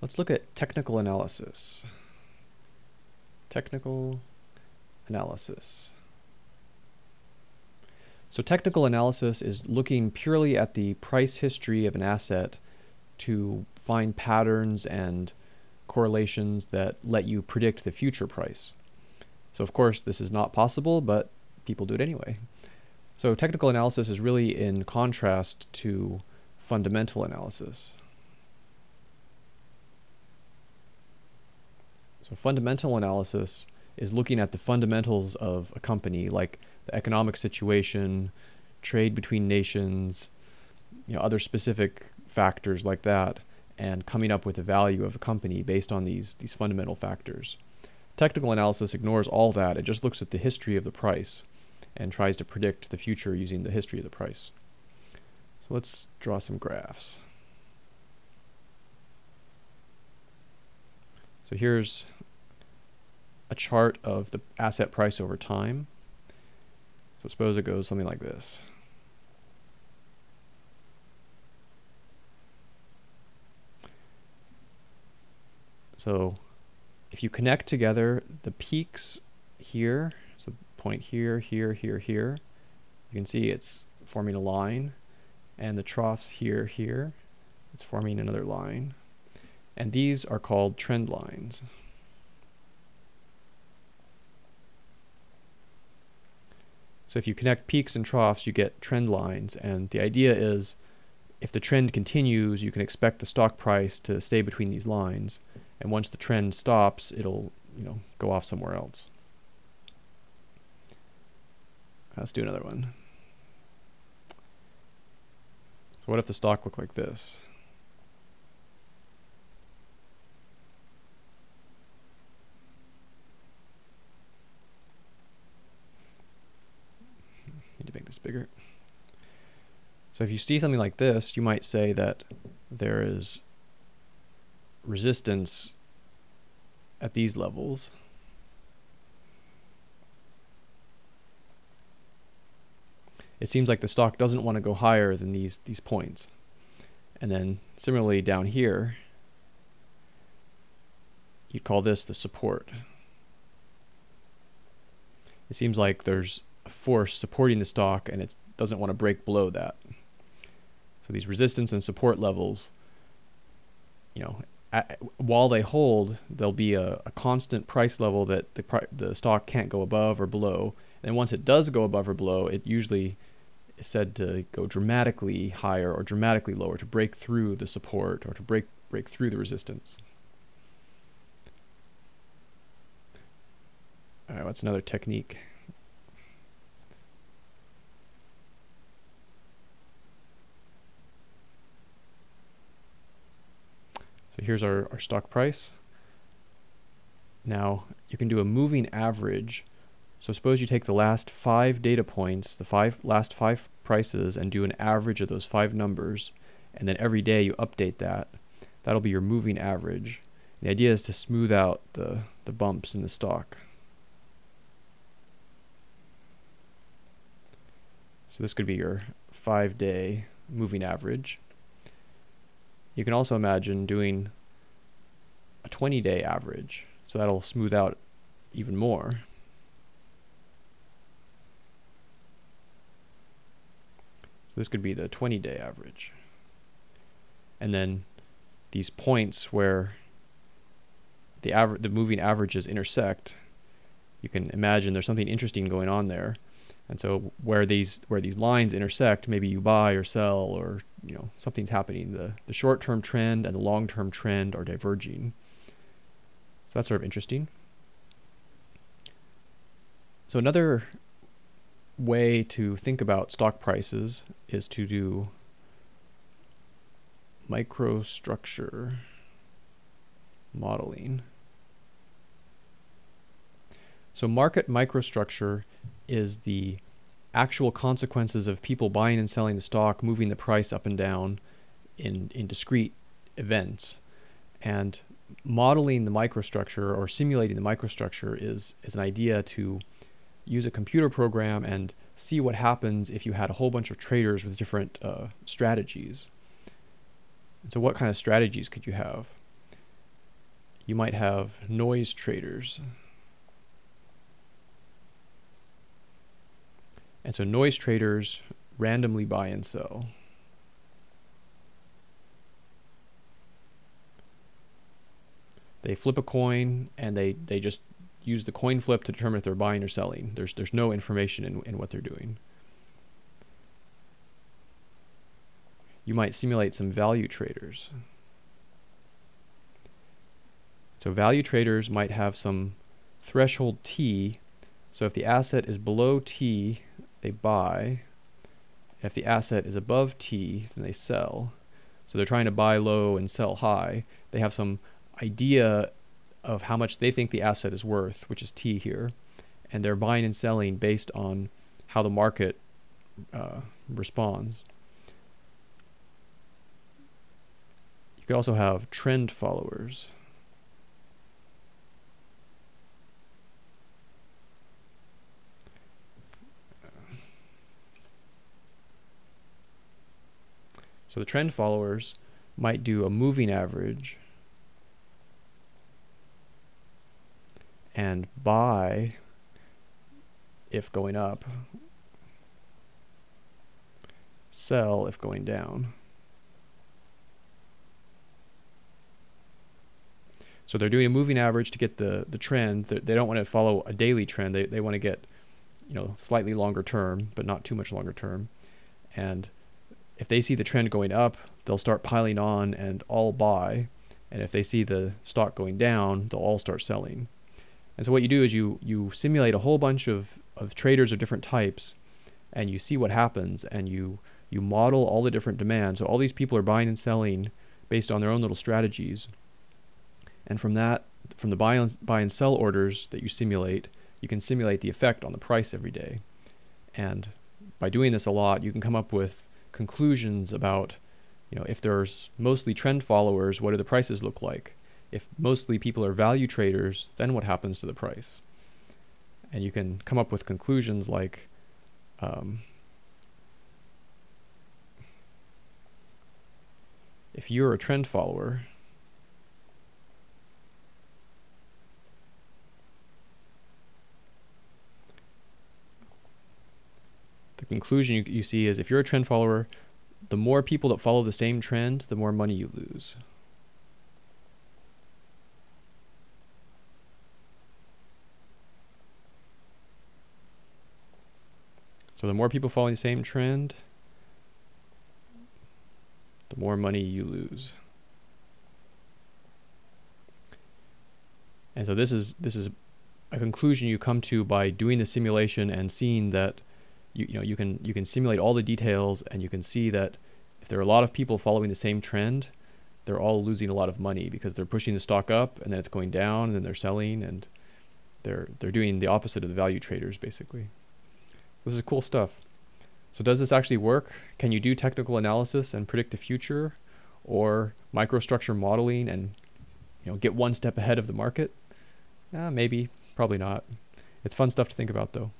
Let's look at technical analysis. Technical analysis. So technical analysis is looking purely at the price history of an asset to find patterns and correlations that let you predict the future price. So of course this is not possible, but people do it anyway. So technical analysis is really in contrast to fundamental analysis. So fundamental analysis is looking at the fundamentals of a company, like the economic situation, trade between nations, you know, other specific factors like that, and coming up with the value of a company based on these these fundamental factors. Technical analysis ignores all that. It just looks at the history of the price and tries to predict the future using the history of the price. So let's draw some graphs. So here's a chart of the asset price over time. So suppose it goes something like this. So if you connect together the peaks here, so point here, here, here, here, you can see it's forming a line, and the troughs here, here, it's forming another line. And these are called trend lines. So if you connect peaks and troughs, you get trend lines. And the idea is if the trend continues, you can expect the stock price to stay between these lines. And once the trend stops, it'll you know go off somewhere else. Uh, let's do another one. So what if the stock looked like this? This bigger. So if you see something like this, you might say that there is resistance at these levels. It seems like the stock doesn't want to go higher than these these points. And then similarly down here, you'd call this the support. It seems like there's force supporting the stock and it doesn't want to break below that. So these resistance and support levels, you know, at, while they hold, there'll be a, a constant price level that the, the stock can't go above or below. And once it does go above or below, it usually is said to go dramatically higher or dramatically lower to break through the support or to break break through the resistance. All right, what's another technique? So here's our, our stock price. Now you can do a moving average. So suppose you take the last five data points, the five last five prices, and do an average of those five numbers, and then every day you update that. That'll be your moving average. The idea is to smooth out the, the bumps in the stock. So this could be your five day moving average. You can also imagine doing a 20 day average. So that'll smooth out even more. So this could be the 20 day average. And then these points where the aver- the moving averages intersect, you can imagine there's something interesting going on there. And so where these where these lines intersect, maybe you buy or sell or you know something's happening. The the short term trend and the long term trend are diverging. So that's sort of interesting. So another way to think about stock prices is to do microstructure modeling. So market microstructure is the actual consequences of people buying and selling the stock, moving the price up and down in, in discrete events. And modeling the microstructure or simulating the microstructure is, is an idea to use a computer program and see what happens if you had a whole bunch of traders with different uh, strategies. And so what kind of strategies could you have? you might have noise traders. And so noise traders randomly buy and sell. They flip a coin and they, they just use the coin flip to determine if they're buying or selling. There's there's no information in, in what they're doing. You might simulate some value traders. So value traders might have some threshold T. So if the asset is below T, they buy. If the asset is above T, then they sell. So they're trying to buy low and sell high. They have some idea of how much they think the asset is worth, which is T here, and they're buying and selling based on how the market uh, responds. You could also have trend followers. So the trend followers might do a moving average and buy if going up, sell if going down. So they're doing a moving average to get the, the trend. They don't want to follow a daily trend. They, they want to get, you know, slightly longer term, but not too much longer term. And if they see the trend going up, they'll start piling on and all buy. And if they see the stock going down, they'll all start selling. And so what you do is you you simulate a whole bunch of, of traders of different types and you see what happens and you you model all the different demands. So all these people are buying and selling based on their own little strategies. And from that, from the buy and, buy and sell orders that you simulate, you can simulate the effect on the price every day. And by doing this a lot, you can come up with conclusions about, you know, if there's mostly trend followers, what do the prices look like? if mostly people are value traders, then what happens to the price? And you can come up with conclusions like um, if you're a trend follower, conclusion you, you see is if you're a trend follower, the more people that follow the same trend, the more money you lose. So the more people following the same trend, the more money you lose. And so this is this is a conclusion you come to by doing the simulation and seeing that you, you know you can you can simulate all the details and you can see that if there are a lot of people following the same trend, they're all losing a lot of money because they're pushing the stock up and then it's going down and then they're selling and they're they're doing the opposite of the value traders basically. This is cool stuff. So does this actually work? Can you do technical analysis and predict the future or microstructure modeling and you know get one step ahead of the market? Uh, maybe, probably not. It's fun stuff to think about though.